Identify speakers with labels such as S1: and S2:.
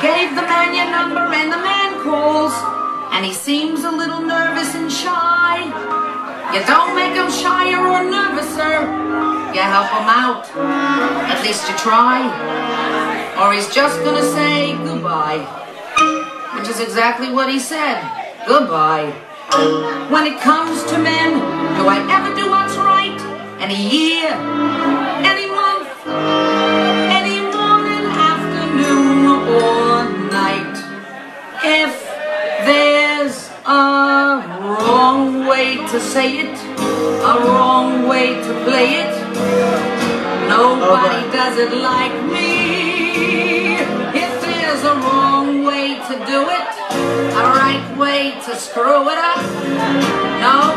S1: gave the man your number and the man calls, and he seems a little nervous and shy. You don't make him shyer or nervouser. You help him out. At least you try. Or he's just gonna say goodbye. Which is exactly what he said. Goodbye. When it comes to men, do I ever do what's right? Any year, any to say it, a wrong way to play it, nobody does it like me. If there's a wrong way to do it, a right way to screw it up.